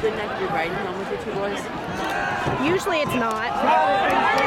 good enough to be riding home with your two boys? Usually it's not.